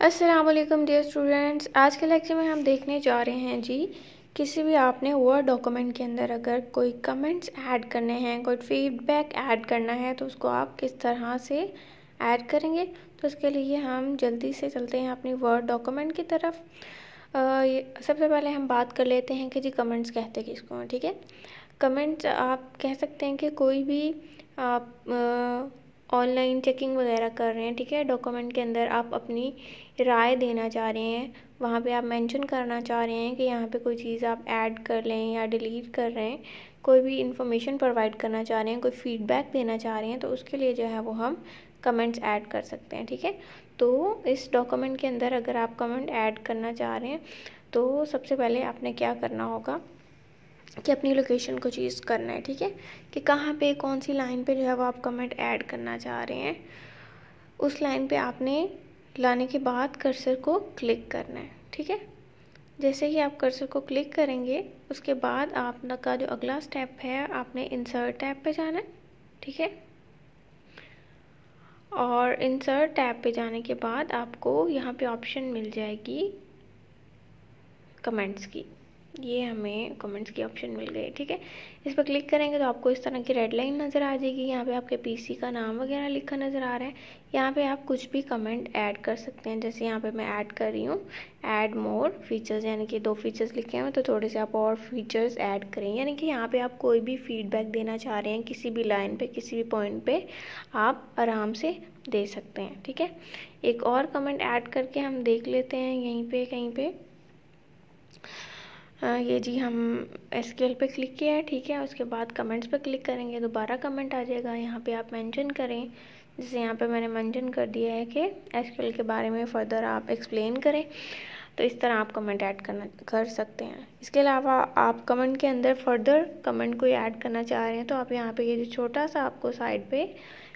अस्सलाम वालेकुम dear students आज के लेक्चर में हम देखने जा रहे हैं जी, किसी भी आपने वर्ड डॉक्यूमेंट के अंदर अगर कोई कमेंट्स ऐड करने हैं, कोई फीडबैक ऐड करना है तो उसको आप किस तरह से ऐड करेंगे? तो उसके लिए हम जल्दी से चलते हैं अपनी वर्ड डॉक्यूमेंट की तरफ़। सबसे पहले हम बात कर लेते हैं कि जी कमेंट्स कहते किसको ठीक है? कमेंट्स आप कह सकते हैं कि कोई भी आप ऑनलाइन चेकिंग वगैरह कर रहे हैं, ठीक है? डॉक्यूमेंट के अंदर आप अपनी राय देना चाह रहे हैं। वहाँ पे आप मेंशन करना चाह रहे हैं कि यहाँ पे कोई चीज़ आप ऐड कर लें या डिलीट कर रहे हैं। कोई भी इंफॉर्मेशन प्रोवाइड करना चाह रहे हैं, कोई फीडबैक देना चाह रहे हैं तो उसके लिए जो है वो हम कमेंट्स ऐड कर सकते हैं, ठीक है? तो इस डॉक्यूमेंट के अंदर अगर आप कमेंट ऐड करना चाह रहे हैं तो सबसे पहले आपने क्या करना होगा? कि अपनी लोकेशन को चीज़ करना है, ठीक है? कि कहाँ पे कौन सी लाइन पे जो है वो आप कमेंट ऐड करना चाह रहे हैं, उस लाइन पे आपने लाने के बाद कर्सर को क्लिक करना है, ठीक है? जैसे ही आप कर्सर को क्लिक करेंगे, उसके बाद आपका जो अगला स्टेप है, आपने इंसर्ट टैब पे जाना है, ठीक है? और इंसर्ट टैब पे जाने के बाद आपको यहाँ पे ऑप्शन मिल जाएगी कमेंट्स की। ये हमें कमेंट्स की ऑप्शन मिल गई ठीक है? इस पर क्लिक करेंगे तो आपको इस तरह की रेड लाइन नज़र आ जाएगी। यहाँ पे आपके पीसी का नाम वगैरह लिखा नज़र आ रहा है। यहाँ पे आप कुछ भी कमेंट ऐड कर सकते हैं। जैसे यहाँ पे मैं ऐड कर रही हूँ ऐड मोर फीचर्स यानी कि दो फीचर्स लिखे हैं तो थोड़े से आप और फीचर्स ऐड करें। यानी कि यहाँ पर आप कोई भी फीडबैक देना चाह रहे हैं, किसी भी लाइन पर किसी भी पॉइंट पर आप आराम से दे सकते हैं, ठीक है? एक और कमेंट ऐड करके हम देख लेते हैं, यहीं पर कहीं पर ये जी हम एस पे क्लिक किया है, ठीक है। उसके बाद कमेंट्स पे क्लिक करेंगे, दोबारा कमेंट आ जाएगा। यहाँ पे आप मेंशन करें, जैसे यहाँ पे मैंने मेंशन कर दिया है कि एस के बारे में फ़र्दर आप एक्सप्लेन करें तो इस तरह आप कमेंट ऐड करना, कर सकते हैं। इसके अलावा आप कमेंट के अंदर फर्दर कमेंट कोई ऐड करना चाह रहे हैं तो आप यहाँ पे ये जो छोटा सा आपको साइड पे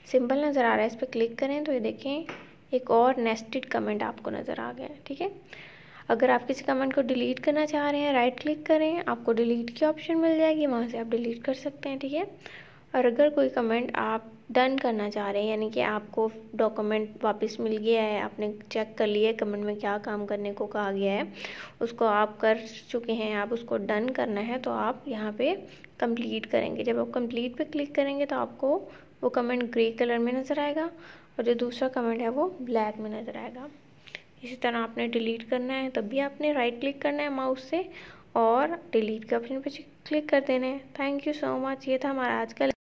सिंबल नज़र आ रहा है, इस पर क्लिक करें तो ये देखें, एक और नेस्टेड कमेंट आपको नज़र आ गया ठीक है। अगर आप किसी कमेंट को डिलीट करना चाह रहे हैं राइट क्लिक करें, आपको डिलीट की ऑप्शन मिल जाएगी, वहाँ से आप डिलीट कर सकते हैं, ठीक है? और अगर कोई कमेंट आप डन करना चाह रहे हैं, यानी कि आपको डॉक्यूमेंट वापस मिल गया है, आपने चेक कर लिया है कमेंट में क्या काम करने को कहा गया है, उसको आप कर चुके हैं, आप उसको डन करना है तो आप यहाँ पे कंप्लीट करेंगे। जब आप कंप्लीट पे क्लिक करेंगे तो आपको वो कमेंट ग्रे कलर में नज़र आएगा और जो दूसरा कमेंट है, वो ब्लैक में नज़र आएगा। इसी तरह आपने डिलीट करना है, तब भी आपने राइट क्लिक करना है माउस से और डिलीट के ऑप्शन पर क्लिक कर देना है। थैंक यू सो मच ये था हमारा आज का